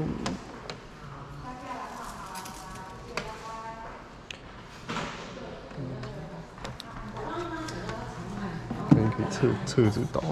嗯。可以，侧侧着倒。